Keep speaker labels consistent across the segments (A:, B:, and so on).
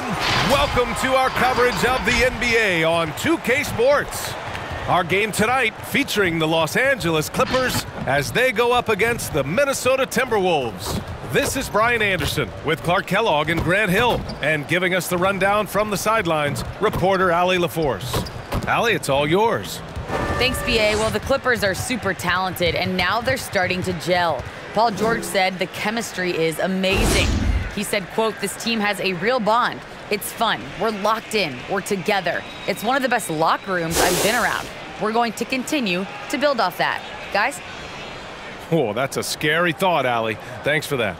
A: everyone. Welcome to our coverage of the NBA on 2K Sports. Our game tonight featuring the Los Angeles Clippers as they go up against the Minnesota Timberwolves. This is Brian Anderson with Clark Kellogg and Grant Hill, and giving us the rundown from the sidelines, reporter Allie LaForce. Allie, it's all yours.
B: Thanks, BA. Well, the Clippers are super talented, and now they're starting to gel. Paul George said the chemistry is amazing. He said, quote, this team has a real bond. It's fun. We're locked in. We're together. It's one of the best locker rooms I've been around. We're going to continue to build off that. Guys?
A: Oh, that's a scary thought, Allie. Thanks for that.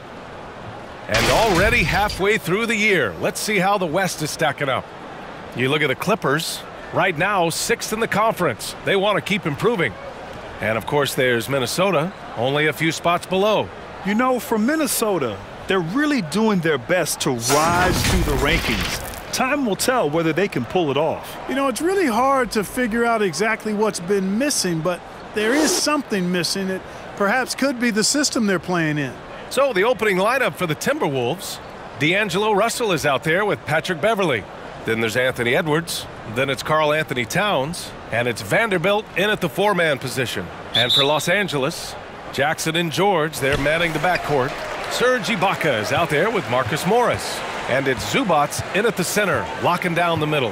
A: And already halfway through the year, let's see how the West is stacking up. You look at the Clippers, right now sixth in the conference. They want to keep improving. And of course, there's Minnesota, only a few spots below.
C: You know, for Minnesota, they're really doing their best to rise through the rankings. Time will tell whether they can pull it off.
D: You know, it's really hard to figure out exactly what's been missing, but there is something missing that perhaps could be the system they're playing in.
A: So the opening lineup for the Timberwolves, D'Angelo Russell is out there with Patrick Beverley. Then there's Anthony Edwards. Then it's Karl-Anthony Towns. And it's Vanderbilt in at the four-man position. And for Los Angeles, Jackson and George, they're manning the backcourt. Serge Ibaka is out there with Marcus Morris. And it's Zubac in at the center, locking down the middle.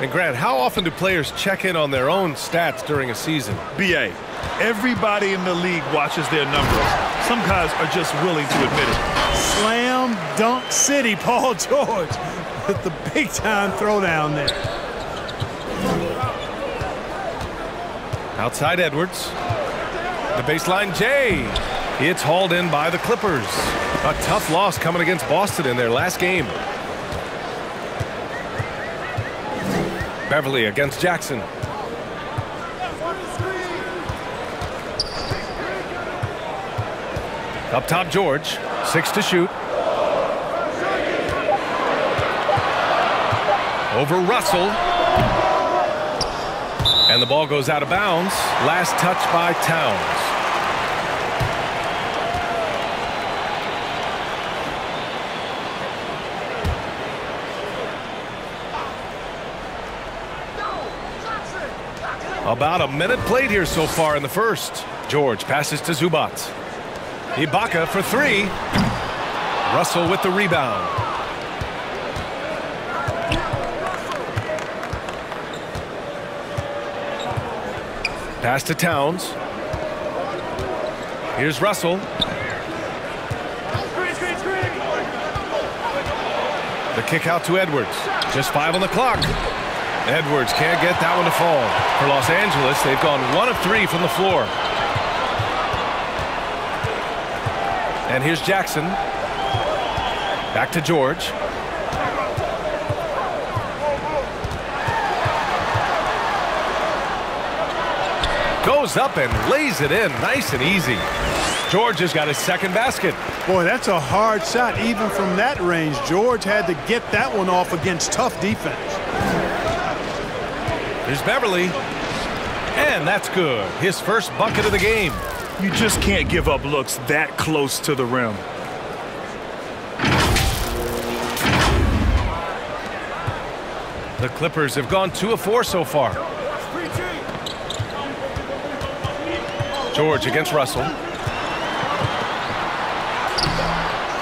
A: And Grant, how often do players check in on their own stats during a season?
C: BA, everybody in the league watches their numbers. Some guys are just willing to admit it.
D: Slam dunk city, Paul George, with the big-time throwdown there.
A: Outside Edwards. The baseline Jay. It's hauled in by the Clippers. A tough loss coming against Boston in their last game. Beverley against Jackson. Up top, George. Six to shoot. Over Russell. And the ball goes out of bounds. Last touch by Towns. About a minute played here so far in the first. George passes to Zubac. Ibaka for three. Russell with the rebound. Pass to Towns. Here's Russell. The kick out to Edwards. Just five on the clock. Edwards can't get that one to fall. For Los Angeles, they've gone one of three from the floor. And here's Jackson. Back to George. Goes up and lays it in nice and easy. George has got his second basket.
D: Boy, that's a hard shot even from that range. George had to get that one off against tough defense.
A: Here's Beverley. And that's good. His first bucket of the game.
C: You just can't give up looks that close to the rim.
A: The Clippers have gone two of four so far. George against Russell.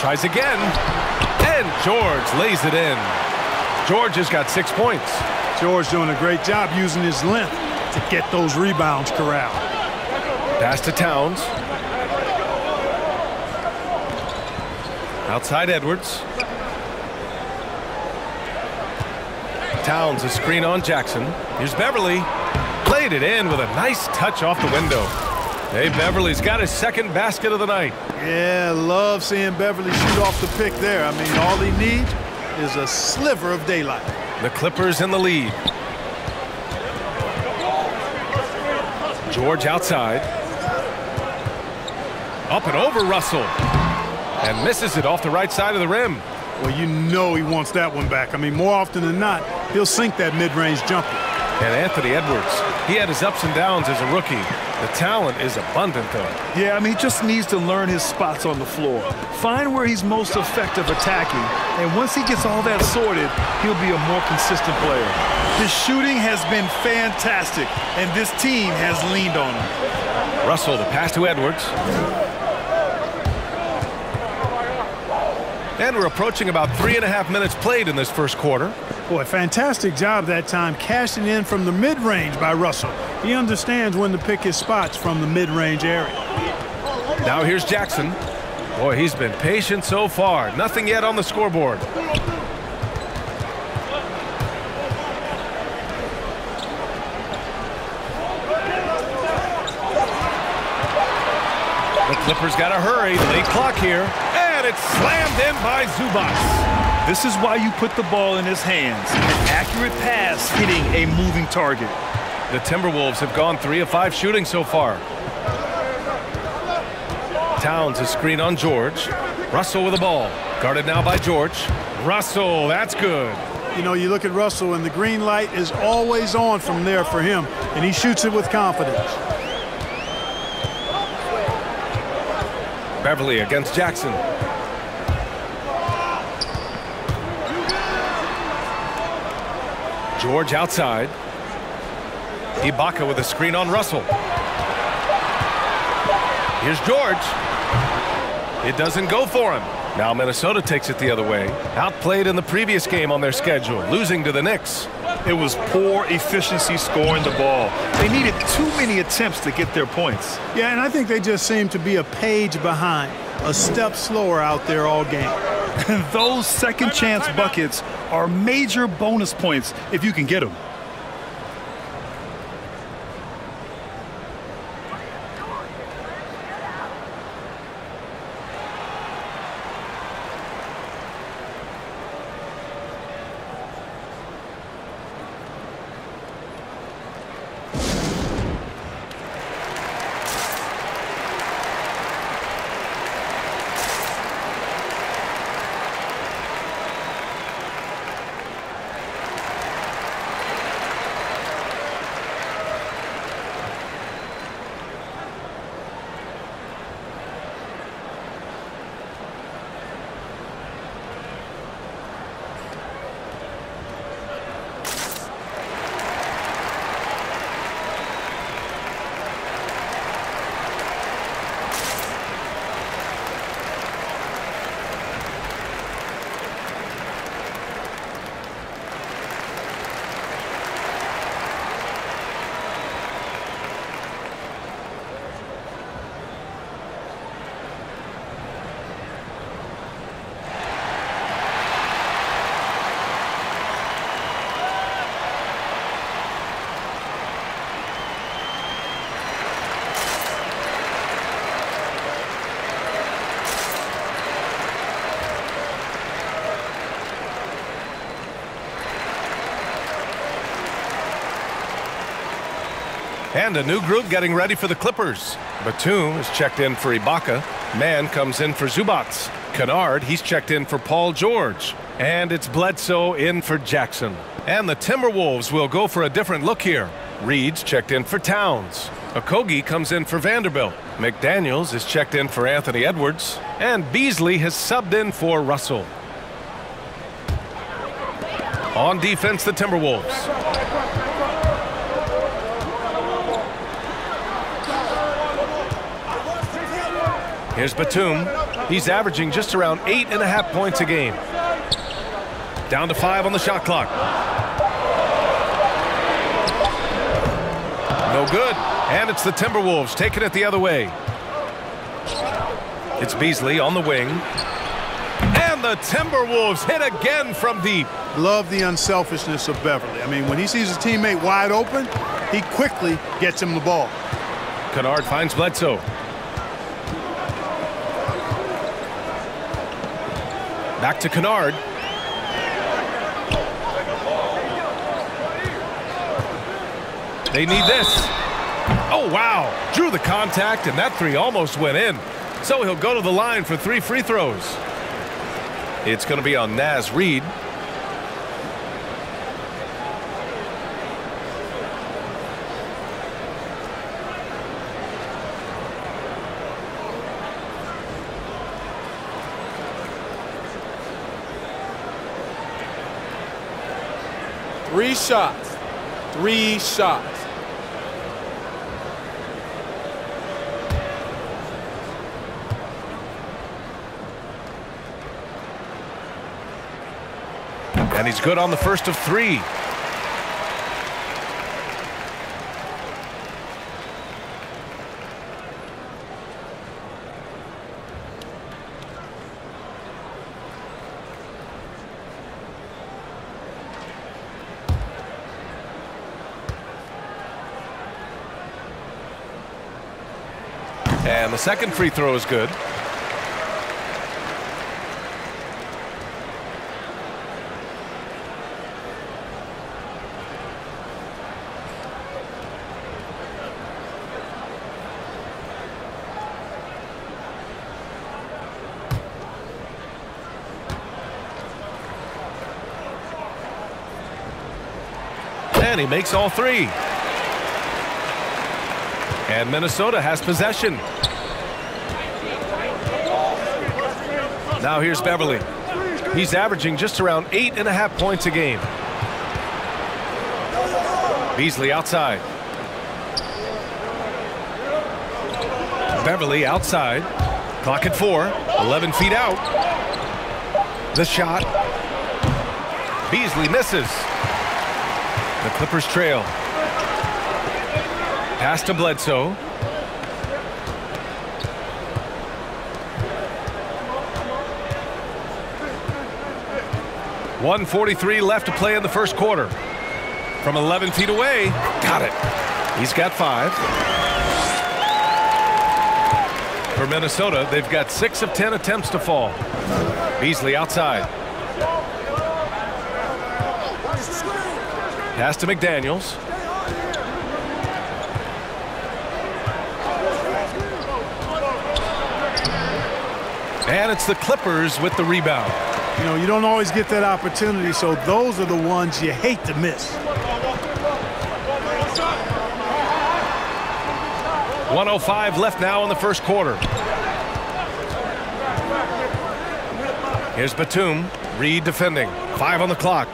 A: Tries again. And George lays it in. George has got six points.
D: George doing a great job using his length to get those rebounds corralled.
A: Pass to Towns. Outside Edwards. Towns a screen on Jackson. Here's Beverley. Played it in with a nice touch off the window. Hey, Beverley's got his second basket of the night.
D: Yeah, love seeing Beverley shoot off the pick there. I mean, all he needs is a sliver of daylight.
A: The Clippers in the lead. George outside. Up and over Russell. And misses it off the right side of the rim.
D: Well, you know he wants that one back. I mean, more often than not, he'll sink that mid-range jumper.
A: And Anthony Edwards He had his ups and downs as a rookie. The talent is abundant, though.
C: Yeah, I mean, he just needs to learn his spots on the floor. Find where he's most effective attacking, and once he gets all that sorted, he'll be a more consistent player. His shooting has been fantastic, and this team has leaned on him.
A: Russell, the pass to Edwards. And we're approaching about three and a half minutes played in this first quarter.
D: Boy, fantastic job that time cashing in from the mid-range by Russell. He understands when to pick his spots from the mid-range area.
A: Now here's Jackson. Boy, he's been patient so far. Nothing yet on the scoreboard. The Clippers got to hurry. Late clock here. And it's slammed in by Zubac.
C: This is why you put the ball in his hands. An accurate pass hitting a moving target.
A: The Timberwolves have gone three of five shooting so far. Towns is screen on George. Russell with the ball. Guarded now by George. Russell, that's good.
D: You know, you look at Russell, and the green light is always on from there for him, and he shoots it with confidence.
A: Beverley against Jackson. George outside. Ibaka with a screen on Russell. Here's George. It doesn't go for him. Now Minnesota takes it the other way. Outplayed in the previous game on their schedule, losing to the Knicks.
C: It was poor efficiency scoring the ball. They needed too many attempts to get their points.
D: Yeah, and I think they just seem to be a page behind, a step slower out there all game.
C: And those second chance buckets are major bonus points if you can get them.
A: And a new group getting ready for the Clippers. Batum is checked in for Ibaka. Mann comes in for Zubac. Kennard, he's checked in for Paul George. And it's Bledsoe in for Jackson. And the Timberwolves will go for a different look here. Reed's checked in for Towns. Okogie comes in for Vanderbilt. McDaniels is checked in for Anthony Edwards. And Beasley has subbed in for Russell. On defense, the Timberwolves. Here's Batum. He's averaging just around eight and a half points a game. Down to five on the shot clock. No good. And it's the Timberwolves taking it the other way. It's Beasley on the wing. And the Timberwolves hit again from deep.
D: Love the unselfishness of Beverley. I mean, when he sees his teammate wide open, he quickly gets him the ball.
A: Kennard finds Bledsoe. Back to Kennard. They need this. Oh, wow. Drew the contact, and that three almost went in. So he'll go to the line for three free throws. It's going to be on Naz Reid.
E: Three shots. Three shots.
A: And he's good on the first of three. And the second free throw is good. And he makes all three. And Minnesota has possession. Now here's Beverley. He's averaging just around eight and a half points a game. Beasley outside. Beverley outside. Clock at four. 11 feet out. The shot. Beasley misses. The Clippers trail. Pass to Bledsoe. One forty-three left to play in the first quarter. From 11 feet away, got it. He's got five. For Minnesota, they've got six of 10 attempts to fall. Beasley outside. Pass to McDaniels. And it's the Clippers with the rebound.
D: You know, you don't always get that opportunity, so those are the ones you hate to miss.
A: 105 left now in the first quarter. Here's Batum. Reed defending. Five on the clock.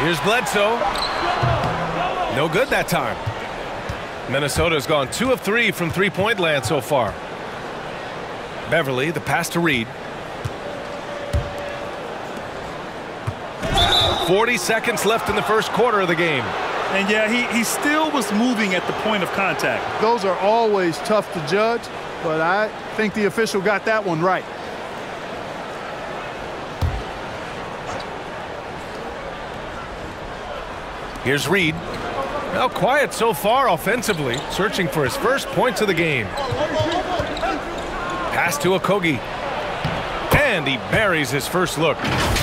A: Here's Bledsoe. No good that time. Minnesota's gone two of three from three-point land so far. Beverley, the pass to Reed. 40 seconds left in the first quarter of the game.
C: And yeah, he, he still was moving at the point of contact.
D: Those are always tough to judge, but I think the official got that one right.
A: Here's Reed. Now quiet so far offensively, searching for his first points of the game. Pass to Okogie. And he buries his first look.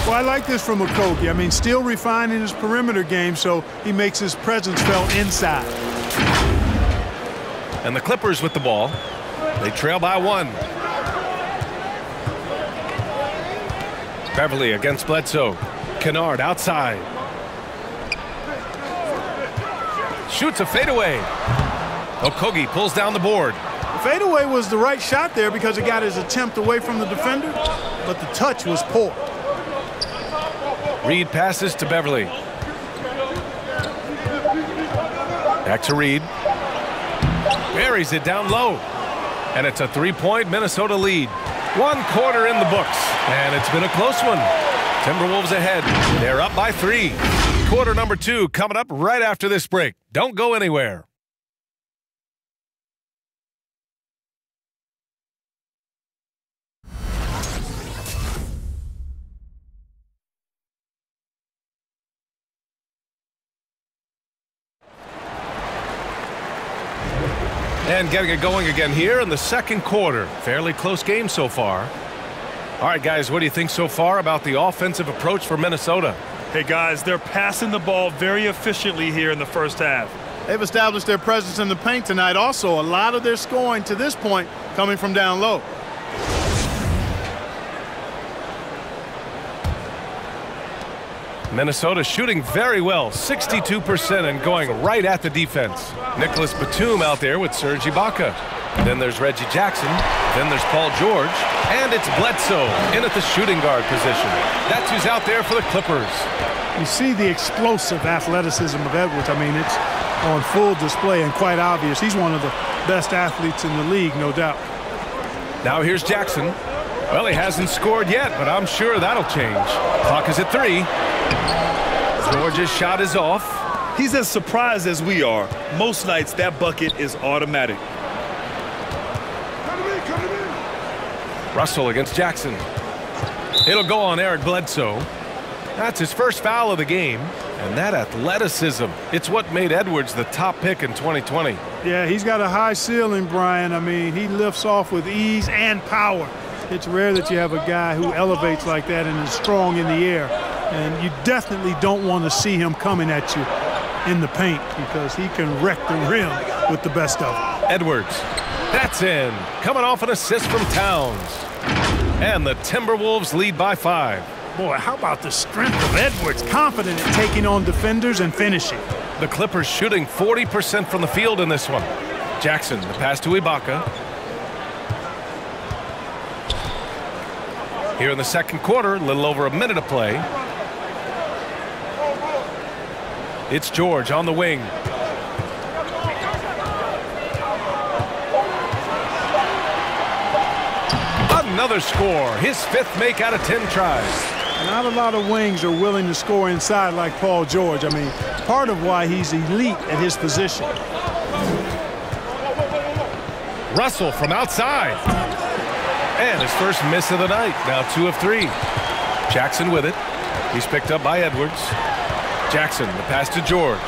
D: Well, I like this from Okogie. I mean, still refining his perimeter game, so he makes his presence felt inside.
A: And the Clippers with the ball. They trail by one. Beverley against Bledsoe. Kennard outside. Shoots a fadeaway. Okogie pulls down the board.
D: The fadeaway was the right shot there because it got his attempt away from the defender, but the touch was poor.
A: Reed passes to Beverley. Back to Reed. Buries it down low. And it's a three-point Minnesota lead. One quarter in the books. And it's been a close one. Timberwolves ahead. They're up by three. Quarter number two coming up right after this break. Don't go anywhere. And getting it going again here in the second quarter. Fairly close game so far. All right, guys, what do you think so far about the offensive approach for Minnesota?
C: Hey, guys, they're passing the ball very efficiently here in the first half.
D: They've established their presence in the paint tonight. Also, a lot of their scoring to this point coming from down low.
A: Minnesota shooting very well, 62% and going right at the defense. Nicholas Batum out there with Serge Ibaka. Then there's Reggie Jackson. Then there's Paul George. And it's Bledsoe in at the shooting guard position. That's who's out there for the Clippers.
D: You see the explosive athleticism of Edwards. I mean, it's on full display and quite obvious. He's one of the best athletes in the league, no doubt.
A: Now here's Jackson. Well, he hasn't scored yet, but I'm sure that'll change. Clock is at three. George's shot is off.
C: He's as surprised as we are. Most nights, that bucket is automatic.
A: Russell against Jackson. It'll go on Eric Bledsoe. That's his first foul of the game. And that athleticism, it's what made Edwards the top pick in 2020.
D: Yeah, he's got a high ceiling, Brian. I mean, he lifts off with ease and power. It's rare that you have a guy who elevates like that and is strong in the air. And you definitely don't want to see him coming at you in the paint because he can wreck the rim with the best of them.
A: Edwards, that's in. Coming off an assist from Towns. And the Timberwolves lead by five.
D: Boy, how about the strength of Edwards? Confident at taking on defenders and finishing.
A: The Clippers shooting 40% from the field in this one. Jackson, the pass to Ibaka. Here in the second quarter, a little over a minute of play. It's George on the wing. Another score. His fifth make out of 10 tries.
D: Not a lot of wings are willing to score inside like Paul George. I mean, part of why he's elite at his position.
A: Russell from outside. And his first miss of the night. Now two of three. Jackson with it. He's picked up by Edwards. Jackson, the pass to George.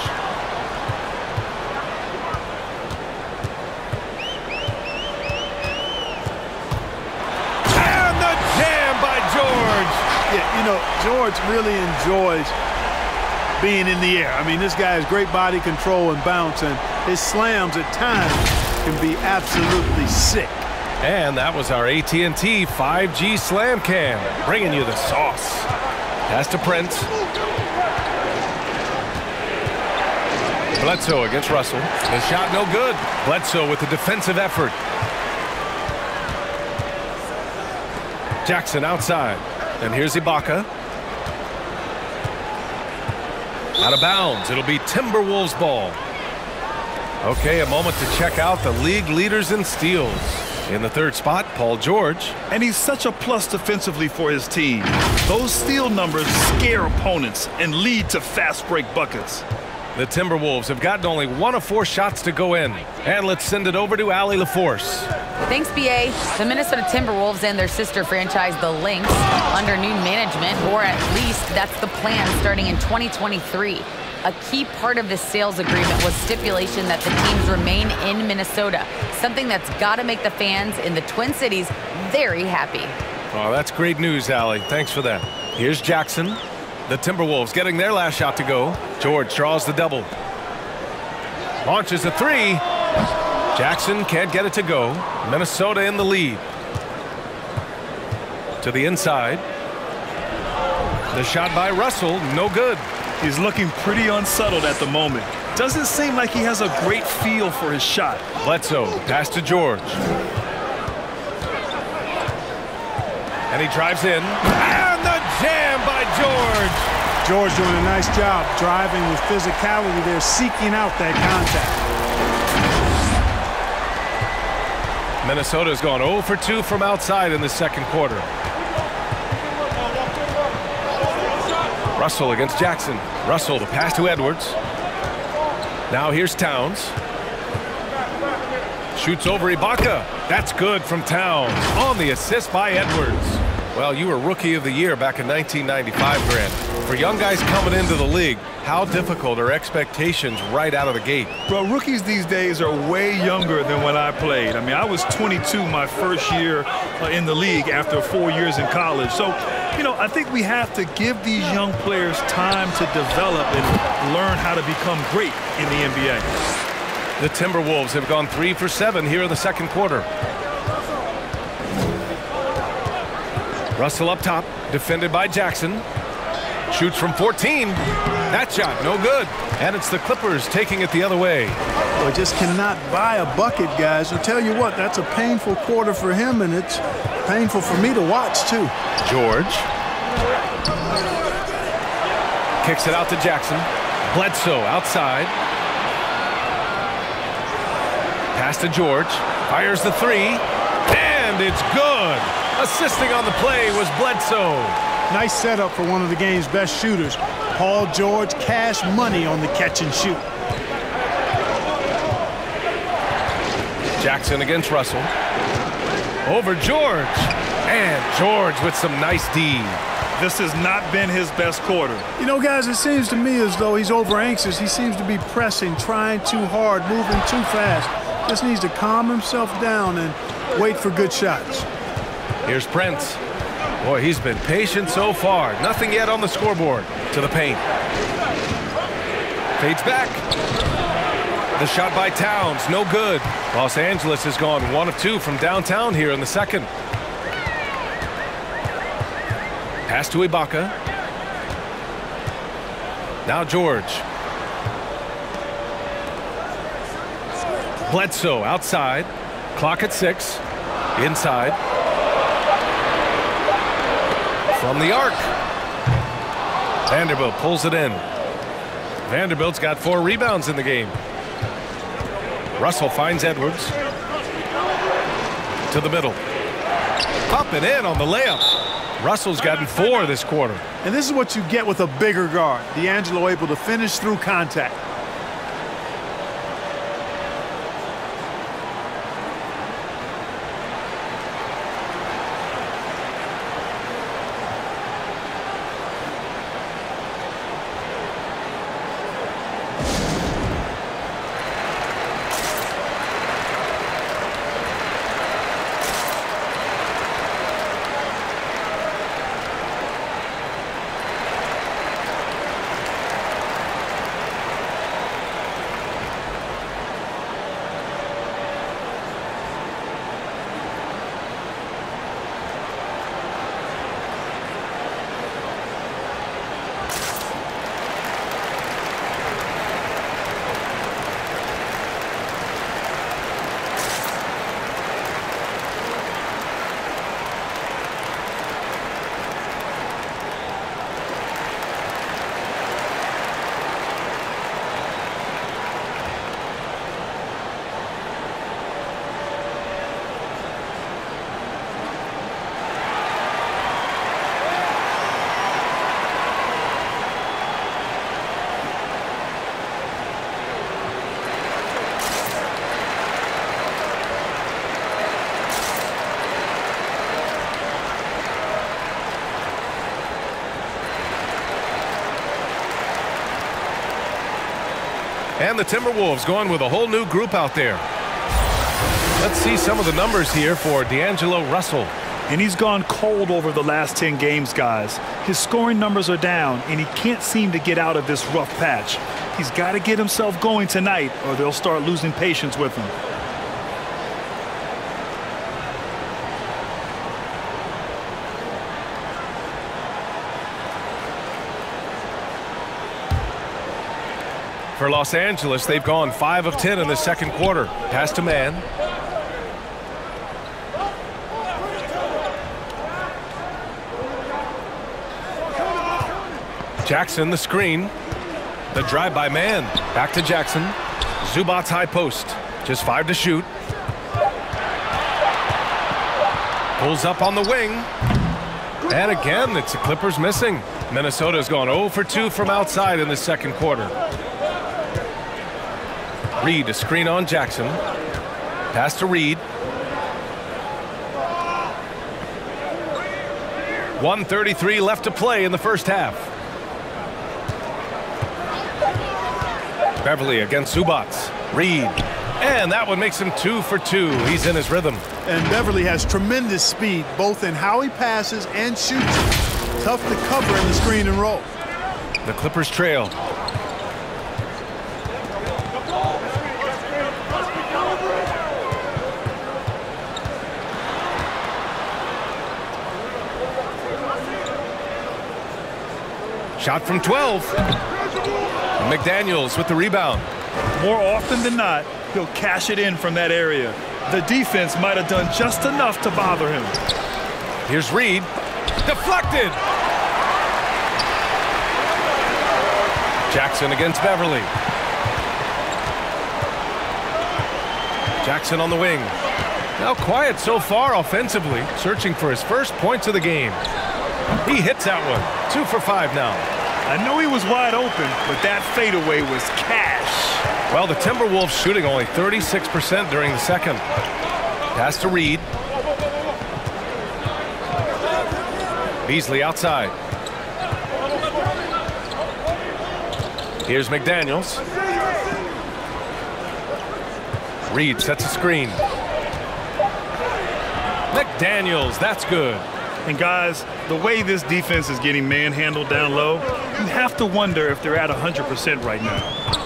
A: And the jam by George.
D: Yeah, you know, George really enjoys being in the air. I mean, this guy has great body control and bounce, and his slams at times can be absolutely sick.
A: And that was our AT&T 5G Slam Cam, bringing you the sauce. Pass to Prince. Bledsoe against Russell. The shot no good. Bledsoe with the defensive effort. Jackson outside. And here's Ibaka. Out of bounds. It'll be Timberwolves ball. Okay, a moment to check out the league leaders in steals. In the third spot, Paul George.
C: And he's such a plus defensively for his team. Those steal numbers scare opponents and lead to fast break buckets.
A: The Timberwolves have gotten only one of four shots to go in. And let's send it over to Allie LaForce.
B: Thanks, BA. The Minnesota Timberwolves and their sister franchise, the Lynx, under new management, or at least that's the plan starting in 2023. A key part of this sales agreement was stipulation that the teams remain in Minnesota, something that's got to make the fans in the Twin Cities very happy.
A: Oh, that's great news, Allie. Thanks for that. Here's Jackson. The Timberwolves getting their last shot to go. George draws the double. Launches a three. Jackson can't get it to go. Minnesota in the lead. To the inside. The shot by Russell, no good.
C: He's looking pretty unsettled at the moment. Doesn't seem like he has a great feel for his shot.
A: Bledsoe, pass to George. And he drives in. George.
D: George doing a nice job driving with physicality there, seeking out that contact.
A: Minnesota's gone 0 for 2 from outside in the second quarter. Russell against Jackson. Russell, the pass to Edwards. Now here's Towns. Shoots over Ibaka. That's good from Towns. On the assist by Edwards. Well, you were Rookie of the Year back in 1995, Grant. For young guys coming into the league, how difficult are expectations right out of the gate?
C: Bro, rookies these days are way younger than when I played. I mean, I was 22 my first year uh, in the league after four years in college. So, you know, I think we have to give these young players time to develop and learn how to become great in the NBA.
A: The Timberwolves have gone three for seven here in the second quarter. Russell up top, defended by Jackson. Shoots from 14. That shot, no good. And it's the Clippers taking it the other way.
D: Well, just cannot buy a bucket, guys. I'll tell you what, that's a painful quarter for him, and it's painful for me to watch, too.
A: George. Kicks it out to Jackson. Bledsoe outside. Pass to George. Fires the three. And it's good. Assisting on the play was Bledsoe.
D: Nice setup for one of the game's best shooters. Paul George cash money on the catch and shoot.
A: Jackson against Russell. Over George. And George with some nice D.
C: This has not been his best quarter.
D: You know, guys, it seems to me as though he's over anxious. He seems to be pressing, trying too hard, moving too fast. Just needs to calm himself down and wait for good shots.
A: Here's Prince. Boy, he's been patient so far. Nothing yet on the scoreboard. To the paint. Fades back. The shot by Towns, no good. Los Angeles has gone one of two from downtown here in the second. Pass to Ibaka. Now George. Bledsoe outside. Clock at six. Inside. From the arc. Vanderbilt pulls it in. Vanderbilt's got four rebounds in the game. Russell finds Edwards. To the middle. Up and in on the layup. Russell's gotten four this quarter.
D: And this is what you get with a bigger guard. D'Angelo able to finish through contact.
A: And the Timberwolves going with a whole new group out there. Let's see some of the numbers here for D'Angelo Russell.
C: And he's gone cold over the last 10 games, guys. His scoring numbers are down, and he can't seem to get out of this rough patch. He's got to get himself going tonight, or they'll start losing patience with him.
A: For Los Angeles, they've gone 5 of 10 in the second quarter. Pass to Mann. Jackson, the screen. The drive by Mann. Back to Jackson. Zubac's high post. Just five to shoot. Pulls up on the wing. And again, it's the Clippers missing. Minnesota's gone 0 for 2 from outside in the second quarter. Reed, a screen on Jackson. Pass to Reed. 133 left to play in the first half. Beverley against Zubac. Reed. And that one makes him two for two. He's in his rhythm.
D: And Beverley has tremendous speed, both in how he passes and shoots. Tough to cover in the screen and roll.
A: The Clippers trail. Shot from 12. McDaniels with the rebound.
C: More often than not, he'll cash it in from that area. The defense might have done just enough to bother him.
A: Here's Reed. Deflected. Jackson against Beverley. Jackson on the wing. Now quiet so far offensively, searching for his first points of the game. He hits that one. Two for five now.
C: I know he was wide open, but that fadeaway was cash.
A: Well, the Timberwolves shooting only 36% during the second. Pass to Reed. Beasley outside. Here's McDaniels. Reed sets a screen. McDaniels, that's good.
C: And guys, the way this defense is getting manhandled down low, you have to wonder if they're at 100% right now.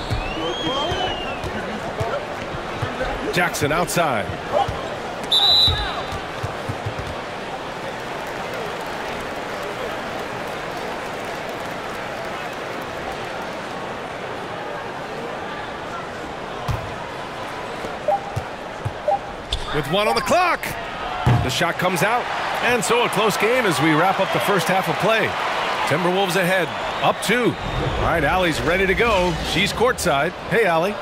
A: Jackson outside. With one on the clock. The shot comes out. And so a close game as we wrap up the first half of play. Timberwolves ahead, up two. All right, Allie's ready to go. She's courtside. Hey, Allie.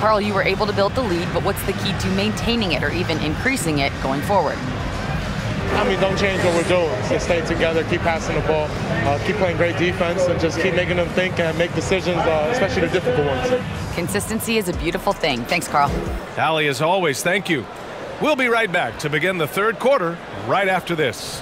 B: Karl, you were able to build the lead, but what's the key to maintaining it or even increasing it going forward?
F: I mean, don't change what we're doing. Just stay together, keep passing the ball, uh, keep playing great defense, and just keep making them think and make decisions, uh, especially the difficult ones.
B: Consistency is a beautiful thing. Thanks, Karl.
A: Allie, as always, thank you. We'll be right back to begin the third quarter right after this.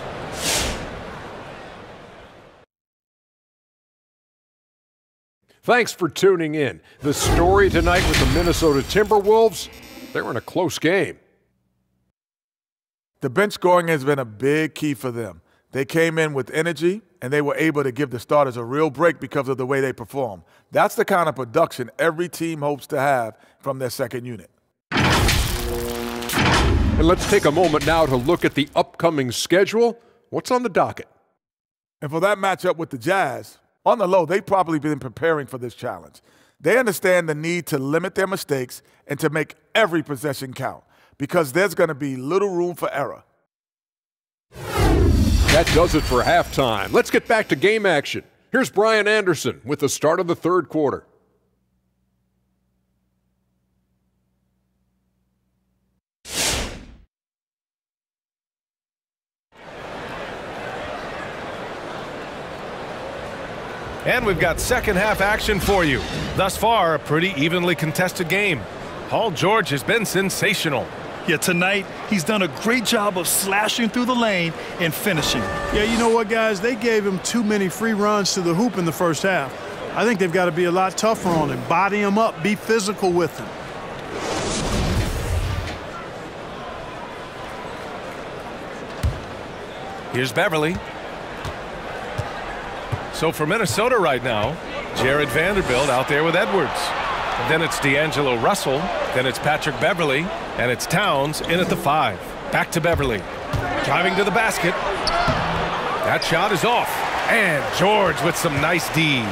G: Thanks for tuning in. The story tonight with the Minnesota Timberwolves, they're in a close game.
H: The bench scoring has been a big key for them. They came in with energy and they were able to give the starters a real break because of the way they perform. That's the kind of production every team hopes to have from their second unit.
G: And let's take a moment now to look at the upcoming schedule. What's on the docket?
H: And for that matchup with the Jazz, on the low, they've probably been preparing for this challenge. They understand the need to limit their mistakes and to make every possession count because there's going to be little room for error.
G: That does it for halftime. Let's get back to game action. Here's Brian Anderson with the start of the third quarter.
A: And we've got second half action for you. Thus far, a pretty evenly contested game. Paul George has been sensational.
C: Yeah, tonight he's done a great job of slashing through the lane and finishing.
D: Yeah, you know what, guys? They gave him too many free runs to the hoop in the first half. I think they've got to be a lot tougher on him. Body him up. Be physical with him.
A: Here's Beverley. So for Minnesota right now, Jarred Vanderbilt out there with Edwards. Then it's D'Angelo Russell. Then it's Patrick Beverley. And it's Towns in at the five. Back to Beverley. Driving to the basket. That shot is off. And George with some nice D.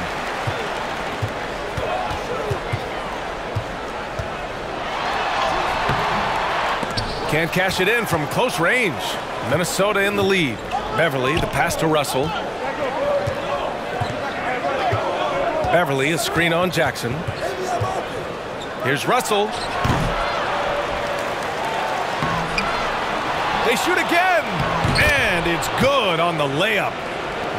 A: Can't cash it in from close range. Minnesota in the lead. Beverley, the pass to Russell. Beverley, a screen on Jackson. Here's Russell. They shoot again. And it's good on the layup.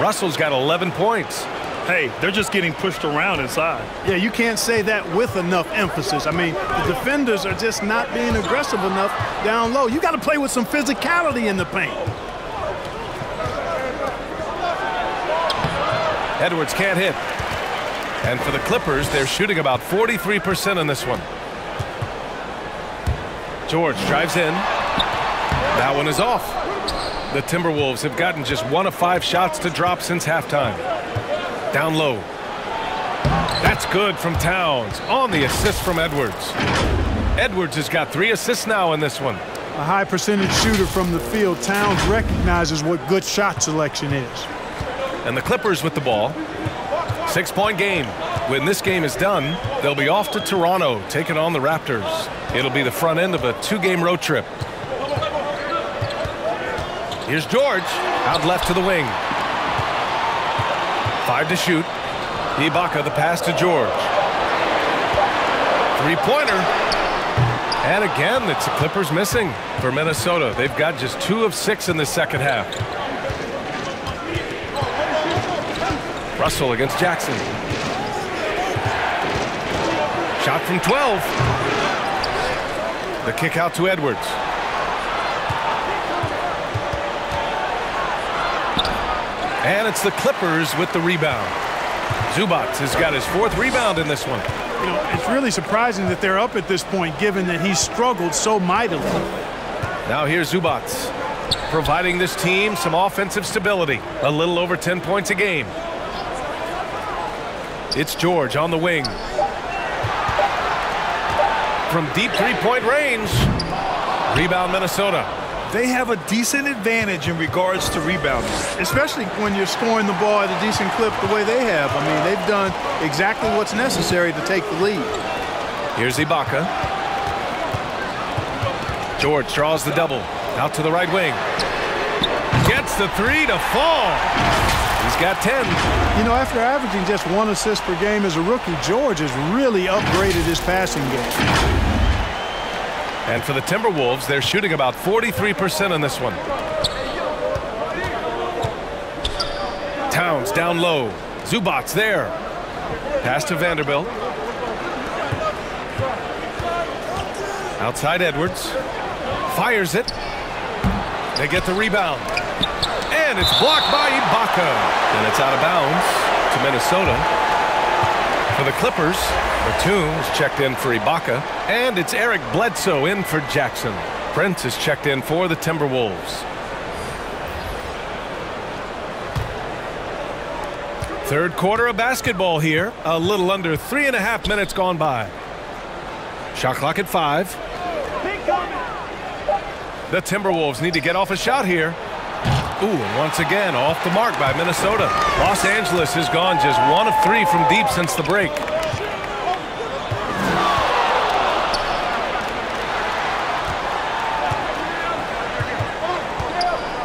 A: Russell's got 11 points.
C: Hey, they're just getting pushed around inside.
D: Yeah, you can't say that with enough emphasis. I mean, the defenders are just not being aggressive enough down low. You got to play with some physicality in the paint.
A: Edwards can't hit. And for the Clippers, they're shooting about 43% in this one. George drives in. That one is off. The Timberwolves have gotten just one of five shots to drop since halftime. Down low. That's good from Towns on the assist from Edwards. Edwards has got three assists now in this one.
D: A high percentage shooter from the field. Towns recognizes what good shot selection is.
A: and the Clippers with the ball. Six-point game. When this game is done, they'll be off to Toronto, taking on the Raptors. It'll be the front end of a two-game road trip. Here's George, out left to the wing. Five to shoot. Ibaka the pass to George. Three-pointer. And again, it's the Clippers missing for Minnesota. They've got just two of six in the second half. Russell against Jackson. Shot from 12. The kick out to Edwards. And it's the Clippers with the rebound. Zubac has got his fourth rebound in this one.
D: You know, it's really surprising that they're up at this point, given that he's struggled so mightily.
A: Now here's Zubac, providing this team some offensive stability. A little over 10 points a game. It's George on the wing. From deep three-point range. Rebound Minnesota.
C: They have a decent advantage in regards to rebounding.
D: Especially when you're scoring the ball at a decent clip the way they have. I mean, they've done exactly what's necessary to take the lead.
A: Here's Ibaka. George draws the double. Out to the right wing. Gets the three to fall. He's got 10.
D: You know, after averaging just one assist per game as a rookie, George has really upgraded his passing game.
A: And for the Timberwolves, they're shooting about 43% on this one. Towns down low. Zubac there. Pass to Vanderbilt. Outside Edwards. Fires it. They get the rebound. And it's blocked by Ibaka. And it's out of bounds to Minnesota. For the Clippers, Batum is checked in for Ibaka. And it's Eric Bledsoe in for Jackson. Prince is checked in for the Timberwolves. Third quarter of basketball here. A little under three and a half minutes gone by. Shot clock at five. The Timberwolves need to get off a shot here. Ooh, and once again, off the mark by Minnesota. Los Angeles has gone just one of three from deep since the break.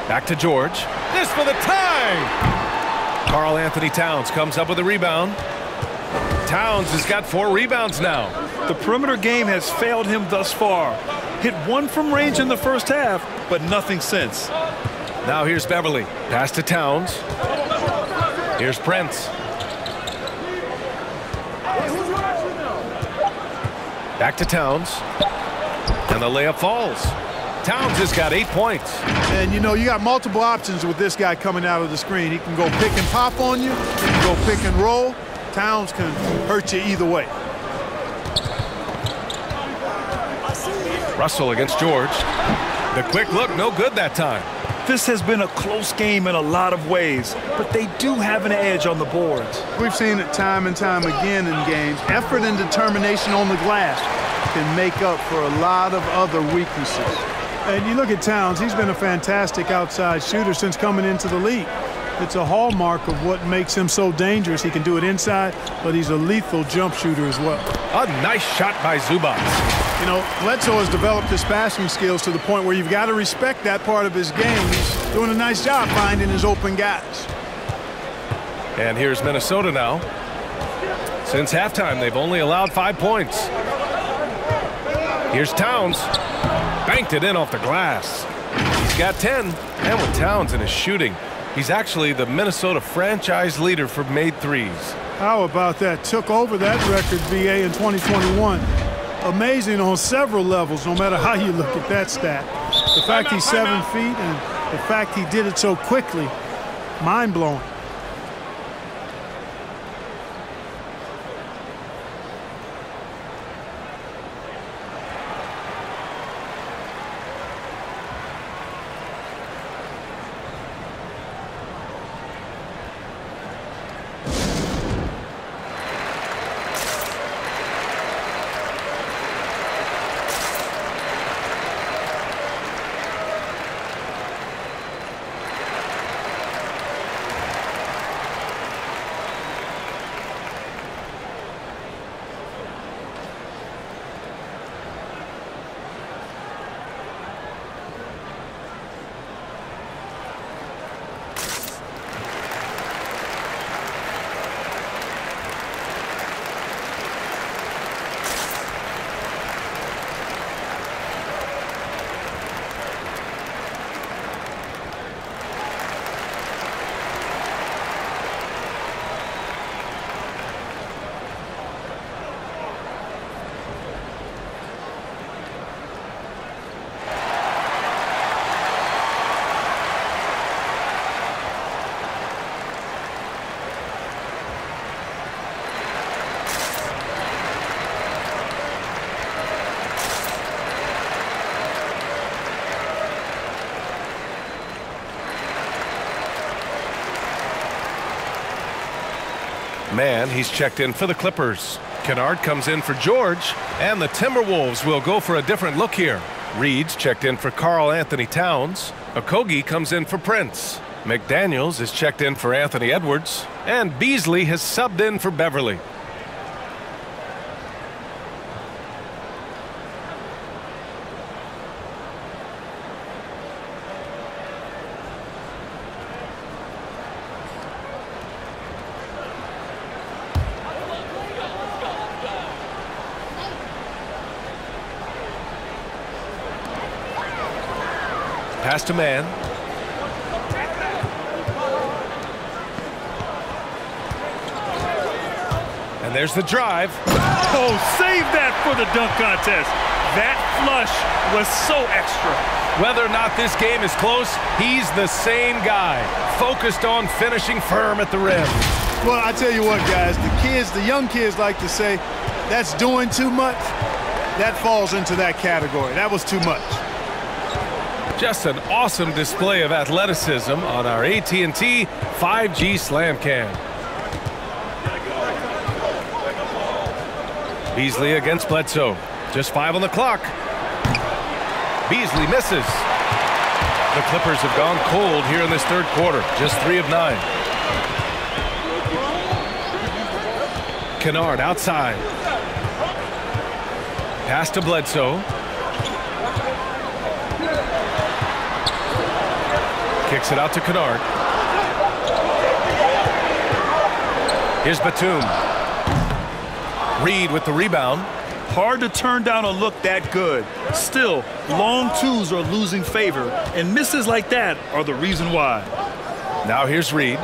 A: Back to George. This for the tie! Karl-Anthony Towns comes up with a rebound. Towns has got four rebounds now.
C: The perimeter game has failed him thus far. Hit one from range in the first half, but nothing since.
A: Now here's Beverley. Pass to Towns. Here's Prince. Back to Towns. And the layup falls. Towns has got eight points.
D: And, you know, you got multiple options with this guy coming out of the screen. He can go pick and pop on you. He can go pick and roll. Towns can hurt you either way.
A: Russell against George. The quick look, no good that time.
C: This has been a close game in a lot of ways, but they do have an edge on the boards.
D: We've seen it time and time again in games. Effort and determination on the glass can make up for a lot of other weaknesses. And you look at Towns, he's been a fantastic outside shooter since coming into the league. It's a hallmark of what makes him so dangerous. He can do it inside, but he's a lethal jump shooter as well.
A: A nice shot by Zubac.
D: You know, Bledsoe has developed his passing skills to the point where you've got to respect that part of his game. He's doing a nice job finding his open guys.
A: And here's Minnesota now. Since halftime, they've only allowed five points. Here's Towns. Banked it in off the glass. He's got 10. And with Towns in his shooting, he's actually the Minnesota franchise leader for made threes.
D: How about that? Took over that record, VA, in 2021 amazing on several levels, no matter how you look at that stat. The fact he's seven feet and the fact he did it so quickly, mind-blowing.
A: Mann, he's checked in for the Clippers. Kennard comes in for George, and the Timberwolves will go for a different look here. Reid's checked in for Karl Anthony Towns. Okogie comes in for Prince. McDaniels is checked in for Anthony Edwards, and Beasley has subbed in for Beverley. Pass to Mann. And there's the drive.
C: Oh, save that for the dunk contest. That flush was so extra.
A: Whether or not this game is close, he's the same guy, focused on finishing firm at the rim.
D: Well, I tell you what, guys, the kids, the young kids like to say, that's doing too much. That falls into that category. That was too much.
A: Just an awesome display of athleticism on our AT&T 5G Slam Cam. Beasley against Bledsoe. Just five on the clock. Beasley misses. The Clippers have gone cold here in this third quarter. Just three of nine. Kennard outside. Pass to Bledsoe. Kicks it out to Kennard. Here's Batum. Reid with the rebound.
C: Hard to turn down a look that good. Still, long twos are losing favor, and misses like that are the reason why.
A: Now here's Reid.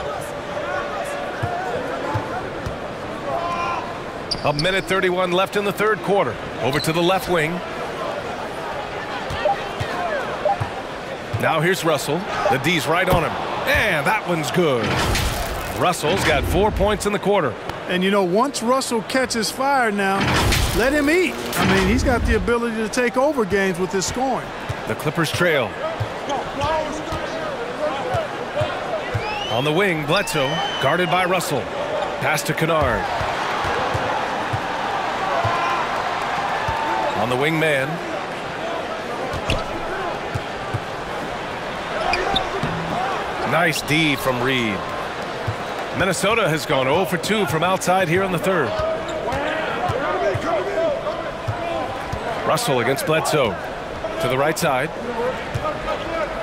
A: A minute 31 left in the third quarter. Over to the left wing. Now here's Russell. The D's right on him. And that one's good. Russell's got four points in the quarter.
D: And you know, once Russell catches fire now, let him eat. I mean, he's got the ability to take over games with his scoring.
A: The Clippers trail. On the wing, Bledsoe, guarded by Russell. Pass to Kennard. On the wing man. Nice D from Reid. Minnesota has gone 0 for 2 from outside here in the third. Russell against Bledsoe. To the right side.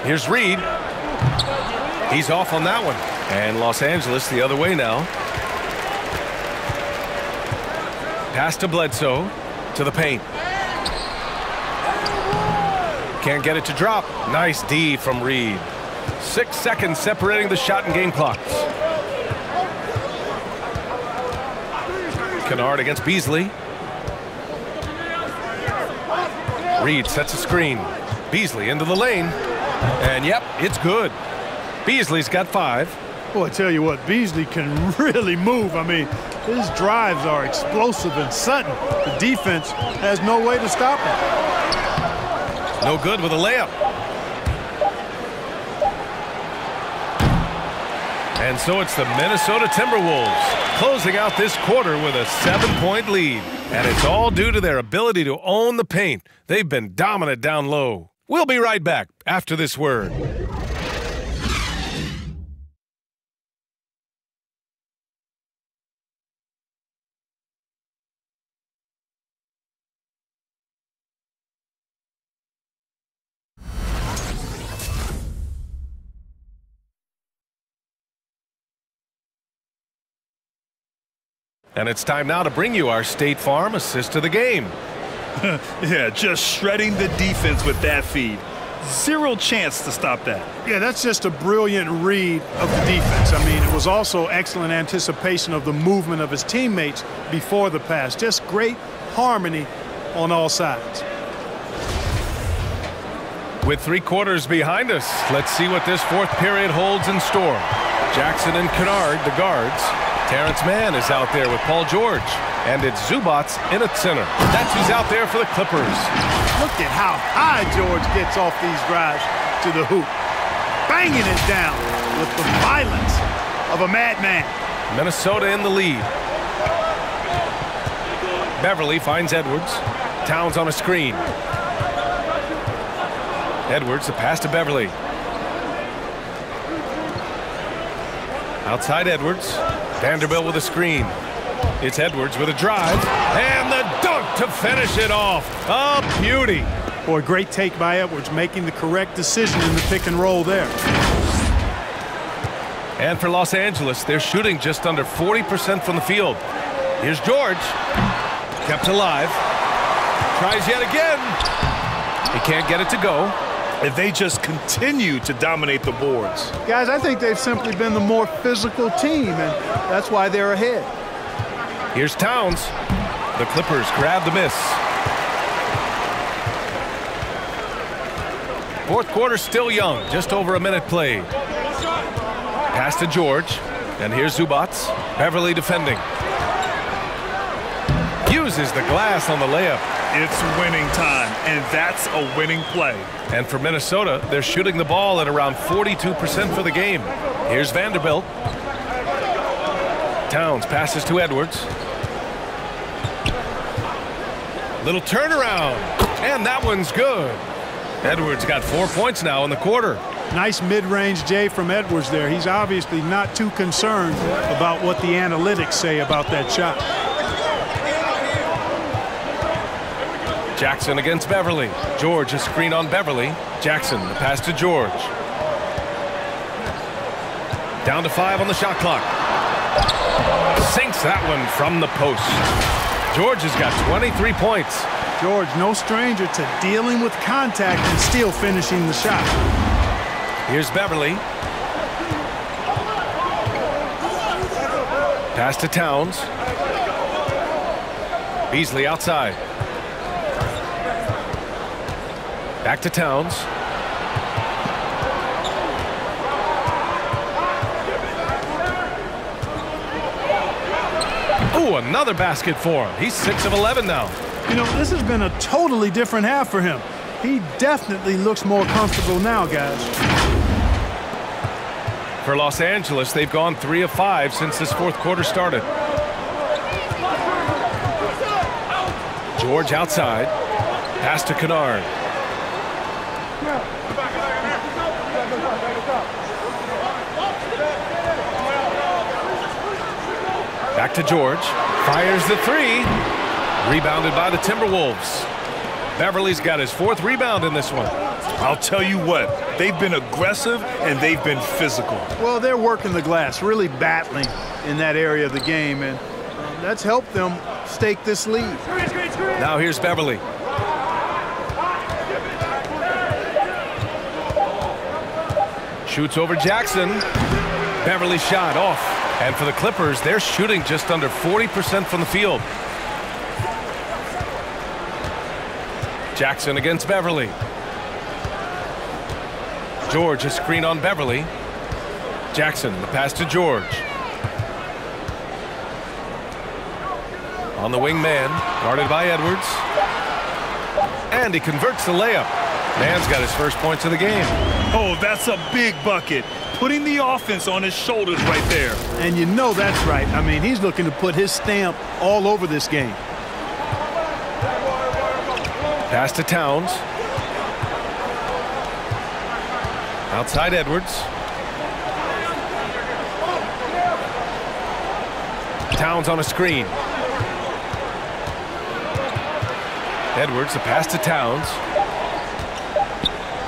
A: Here's Reid. He's off on that one. And Los Angeles the other way now. Pass to Bledsoe. To the paint. Can't get it to drop. Nice D from Reid. Six seconds separating the shot and game clocks. Kennard against Beasley. Reid sets a screen. Beasley into the lane. And yep, it's good. Beasley's got five.
D: Well, I tell you what, Beasley can really move. I mean, his drives are explosive and sudden. The defense has no way to stop him.
A: No good with a layup. And so it's the Minnesota Timberwolves closing out this quarter with a seven-point lead. And it's all due to their ability to own the paint. They've been dominant down low. We'll be right back after this word. And it's time now to bring you our State Farm assist to the game.
C: yeah, just shredding the defense with that feed. Zero chance to stop that.
D: Yeah, that's just a brilliant read of the defense. I mean, it was also excellent anticipation of the movement of his teammates before the pass. Just great harmony on all sides.
A: With three quarters behind us, let's see what this fourth period holds in store. Jackson and Kennard, the guards. Terance Mann is out there with Paul George. And it's Zubac in at center. That's who's out there for the Clippers.
D: Look at how high George gets off these drives to the hoop. Banging it down with the violence of a madman.
A: Minnesota in the lead. Beverley finds Edwards. Towns on a screen. Edwards, the pass to Beverley. Outside Edwards. Vanderbilt with a screen. It's Edwards with a drive. And the dunk to finish it off. A beauty.
D: Boy, great take by Edwards, making the correct decision in the pick and roll there.
A: And for Los Angeles, they're shooting just under 40% from the field. Here's George. Kept alive. Tries yet again. He can't get it to go.
C: And they just continue to dominate the boards.
D: Guys, I think they've simply been the more physical team, and that's why they're ahead.
A: Here's Towns. The Clippers grab the miss. Fourth quarter still young, just over a minute played. Pass to George, and here's Zubac. Beverley defending. Uses the glass on the layup.
C: It's winning time, and that's a winning play.
A: And for Minnesota, they're shooting the ball at around 42% for the game. Here's Vanderbilt. Towns passes to Edwards. Little turnaround, and that one's good. Edwards got four points now in the quarter.
D: Nice mid-range Jay from Edwards there. He's obviously not too concerned about what the analytics say about that shot.
A: Jackson against Beverley. George a screen on Beverley. Jackson the pass to George. Down to five on the shot clock. Sinks that one from the post. George has got 23 points.
D: George, no stranger to dealing with contact and still finishing the shot.
A: Here's Beverley. Pass to Towns. Beasley outside. Back to Towns. Ooh, another basket for him. He's 6 of 11 now.
D: You know, this has been a totally different half for him. He definitely looks more comfortable now, guys.
A: For Los Angeles, they've gone 3 of 5 since this fourth quarter started. George outside. Pass to Kennard. Back to George. Fires the three. Rebounded by the Timberwolves. Beverley's got his fourth rebound in this one.
C: I'll tell you what, they've been aggressive and they've been physical.
D: Well, they're working the glass, really battling in that area of the game, and um, that's helped them stake this lead.
A: Now here's Beverley. Shoots over Jackson. Beverley shot off. And for the Clippers, they're shooting just under 40% from the field. Jackson against Beverley. George a screen on Beverley. Jackson, the pass to George. On the wing Mann, guarded by Edwards. And he converts the layup. Mann's got his first points of the game.
C: Oh, that's a big bucket. Putting the offense on his shoulders right there.
D: And you know that's right. I mean, he's looking to put his stamp all over this game.
A: Pass to Towns. Outside Edwards. Towns on a screen. Edwards, the pass to Towns.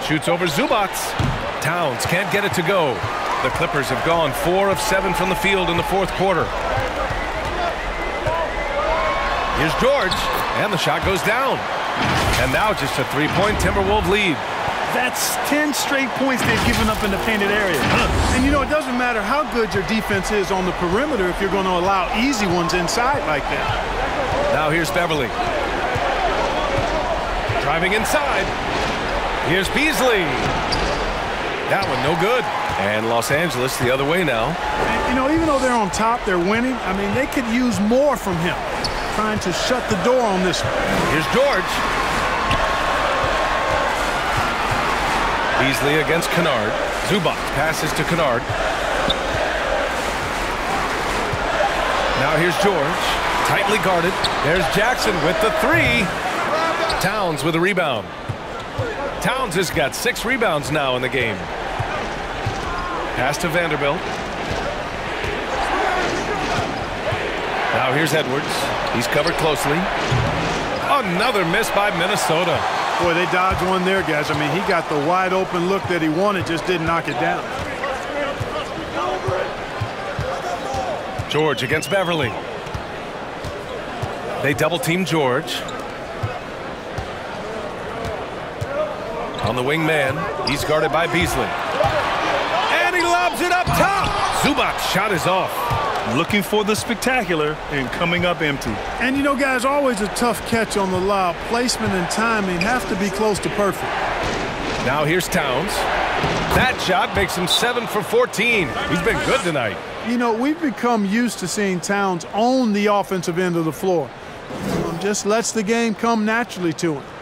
A: Shoots over Zubac. Towns can't get it to go. The Clippers have gone four of seven from the field in the fourth quarter. Here's George, and the shot goes down. And now just a three-point Timberwolves lead.
D: That's 10 straight points they've given up in the painted area. And you know, it doesn't matter how good your defense is on the perimeter if you're going to allow easy ones inside like that.
A: Now here's Beverley. Driving inside. Here's Beasley. That one no good. And Los Angeles the other way now.
D: And, you know, even though they're on top, they're winning. I mean, they could use more from him. Trying to shut the door on this one.
A: Here's George. Beasley against Kennard. Zubac passes to Kennard. Now here's George. Tightly guarded. There's Jackson with the three. Towns with a rebound. Towns has got six rebounds now in the game. Pass to Vanderbilt. Now here's Edwards. He's covered closely. Another miss by Minnesota.
D: Boy, they dodged one there, guys. I mean, he got the wide open look that he wanted, just didn't knock it down.
A: George against Beverley. They double team George. On the wing man, he's guarded by Beasley. And he lobs it up top. Zubac shot is off.
C: Looking for the spectacular and coming up empty.
D: And you know, guys, always a tough catch on the lob. Placement and timing have to be close to perfect.
A: Now here's Towns. That shot makes him 7 for 14. He's been good tonight.
D: You know, we've become used to seeing Towns own the offensive end of the floor. Um, just lets the game come naturally to him.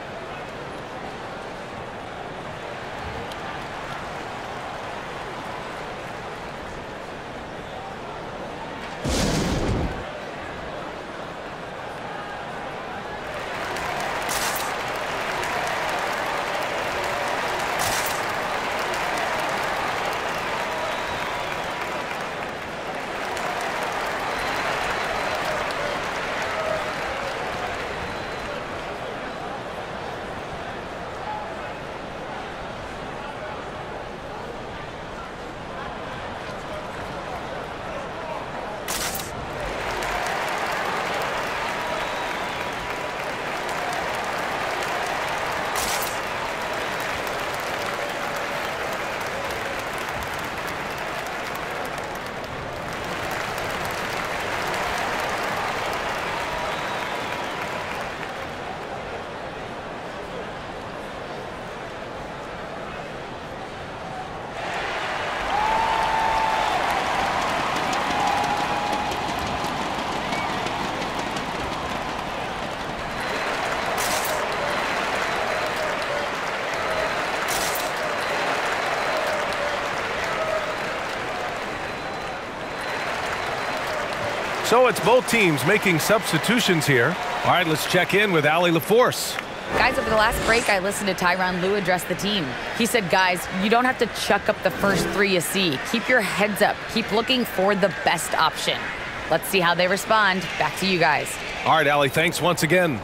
A: So it's both teams making substitutions here. All right, let's check in with Allie LaForce.
B: Guys, over the last break, I listened to Tyronn Lue address the team. He said, guys, you don't have to chuck up the first three you see. Keep your heads up. Keep looking for the best option. Let's see how they respond. Back to you guys.
A: All right, Allie, thanks once again.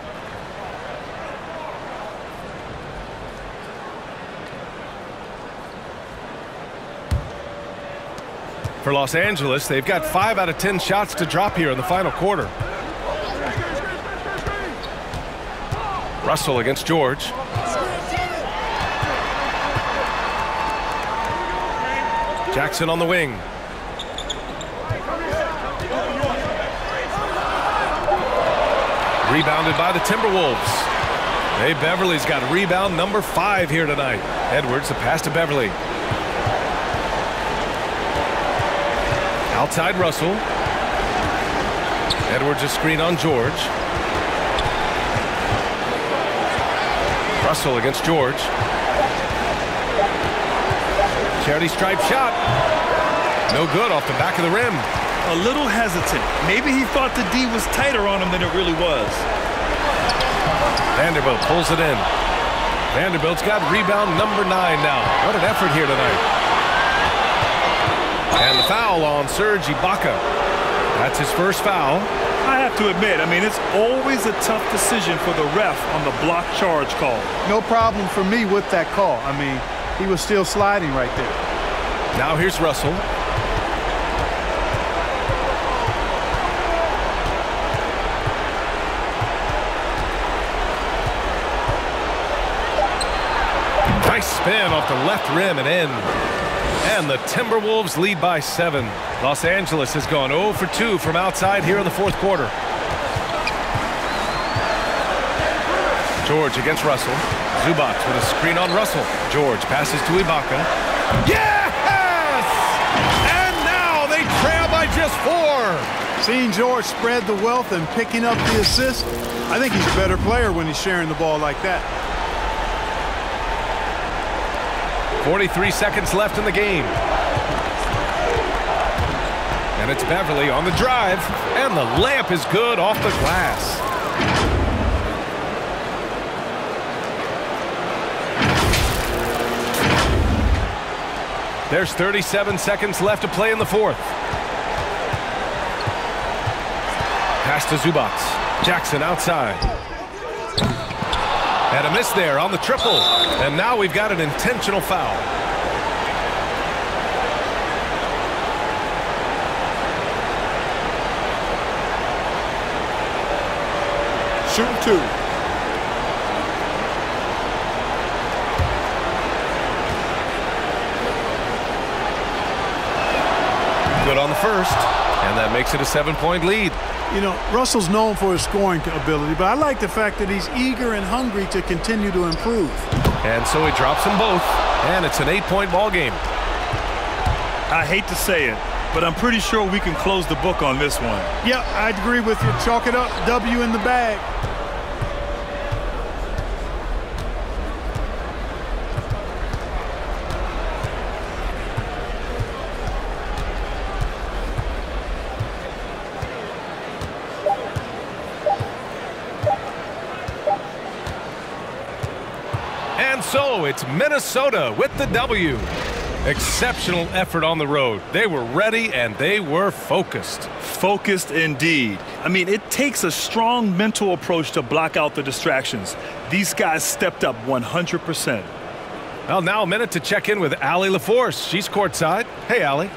A: For Los Angeles, they've got five out of 10 shots to drop here in the final quarter. Russell against George. Jackson on the wing. Rebounded by the Timberwolves. Hey, Beverley's got rebound number five here tonight. Edwards, the pass to Beverley. Outside Russell. Edwards a screen on George. Russell against George. Charity stripe shot. No good off the back of the rim.
C: A little hesitant. Maybe he thought the D was tighter on him than it really was.
A: Vanderbilt pulls it in. Vanderbilt's got rebound number nine now. What an effort here tonight. And the foul on Serge Ibaka. That's his first foul.
C: I have to admit, I mean, it's always a tough decision for the ref on the block charge call.
D: No problem for me with that call. I mean, he was still sliding right there.
A: Now here's Russell. Nice spin off the left rim and in. And the Timberwolves lead by seven. Los Angeles has gone 0 for 2 from outside here in the fourth quarter. George against Russell. Zubac with a screen on Russell. George passes to Ibaka. Yes! And now they trail by just four.
D: Seeing George spread the wealth and picking up the assist, I think he's a better player when he's sharing the ball like that.
A: 43 seconds left in the game. And it's Beverley on the drive. And the layup is good off the glass. There's 37 seconds left to play in the fourth. Pass to Zubac. Jackson outside. And a miss there on the triple. And now we've got an intentional foul.
E: Shooting two.
A: Good on the first. And that makes it a seven-point lead.
D: You know, Russell's known for his scoring ability, but I like the fact that he's eager and hungry to continue to improve.
A: And so he drops them both. And it's an eight-point ball game.
C: I hate to say it, but I'm pretty sure we can close the book on this one.
D: Yeah, I'd agree with you. Chalk it up. W in the bag.
A: It's Minnesota with the W. Exceptional effort on the road. They were ready and they were focused.
C: Focused indeed. I mean, it takes a strong mental approach to block out the distractions. These guys stepped up 100%.
A: Well, now a minute to check in with Allie LaForce. She's courtside. Hey, Allie.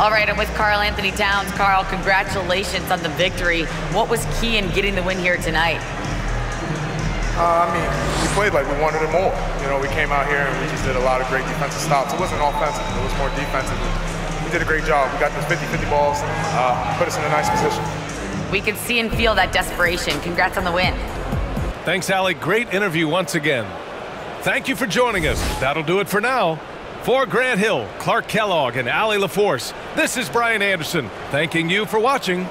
B: All right, I'm with Karl Anthony Towns. Karl, congratulations on the victory. What was key in getting the win here tonight?
F: Uh, I mean, we played like we wanted it more. You know, we came out here and we just did a lot of great defensive stops. It wasn't offensive, it was more defensive. We did a great job. We got the 50-50 balls, uh, put us in a nice position.
B: We could see and feel that desperation. Congrats on the win.
A: Thanks, Allie. Great interview once again. Thank you for joining us. That'll do it for now. For Grant Hill, Clark Kellogg, and Allie LaForce, this is Brian Anderson thanking you for watching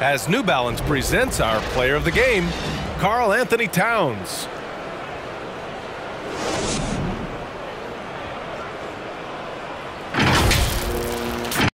A: as New Balance presents our player of the game, Karl Anthony Towns.